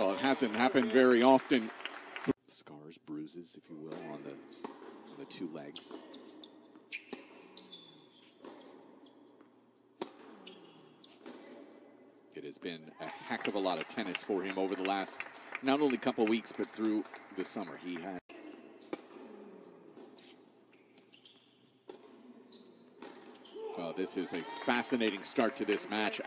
Well, it hasn't happened very often. Scars, bruises, if you will, on the, on the two legs. It has been a heck of a lot of tennis for him over the last not only couple weeks but through the summer. He had Well, this is a fascinating start to this match.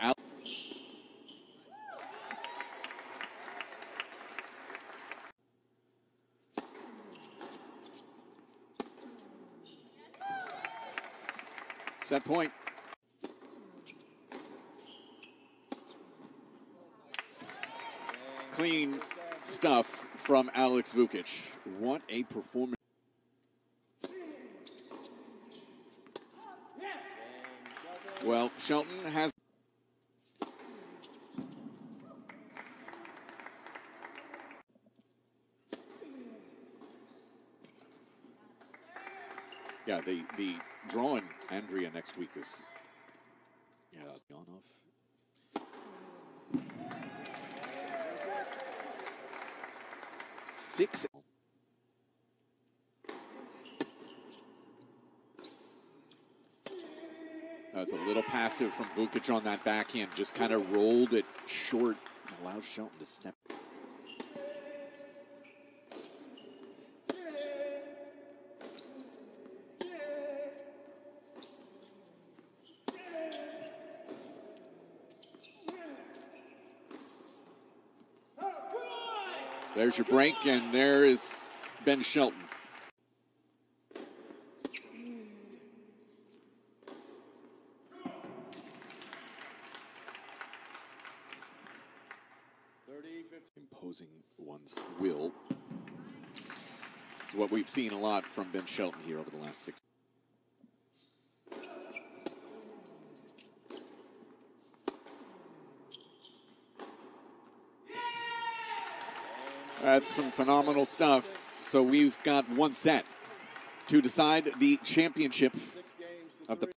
Set point. Clean stuff from Alex Vukic. What a performance. Well, Shelton has. Yeah, the the drawing Andrea next week is yeah that's gone off. Six. That was a little passive from Vukic on that backhand. Just kind of rolled it short and allowed Shelton to step. There's your break, and there is Ben Shelton. Imposing one's will. It's what we've seen a lot from Ben Shelton here over the last six. That's some phenomenal stuff. So we've got one set to decide the championship of the.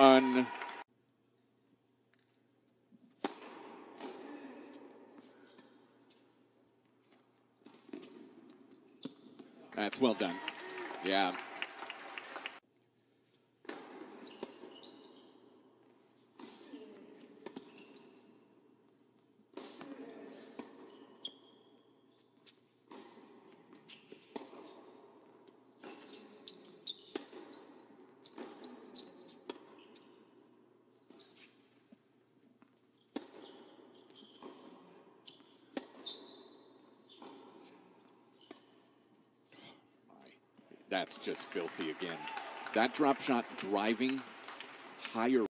Un. That's well done. Yeah. That's just filthy again. That drop shot driving higher.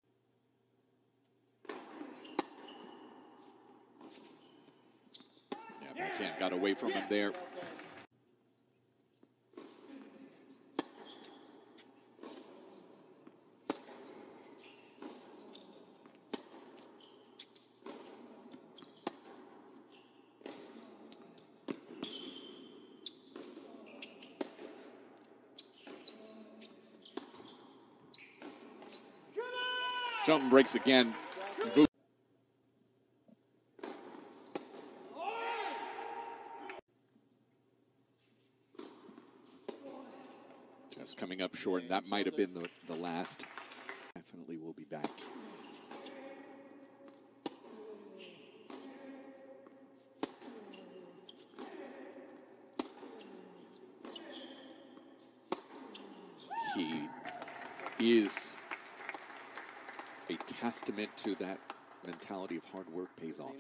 Yeah, backhand got away from him there. Shelton breaks again. Just coming up short, and that might have been the, the last. Definitely will be back. He is a testament to that mentality of hard work pays off.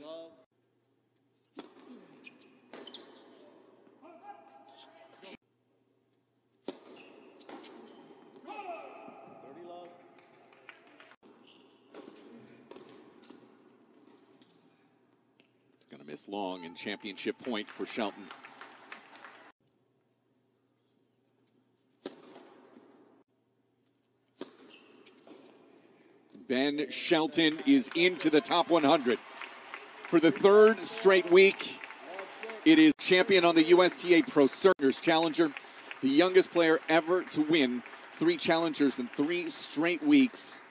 It's going to miss long and championship point for Shelton. Ben Shelton is into the top 100 for the third straight week. It is champion on the USTA Pro Circuitous Challenger, the youngest player ever to win three challengers in three straight weeks.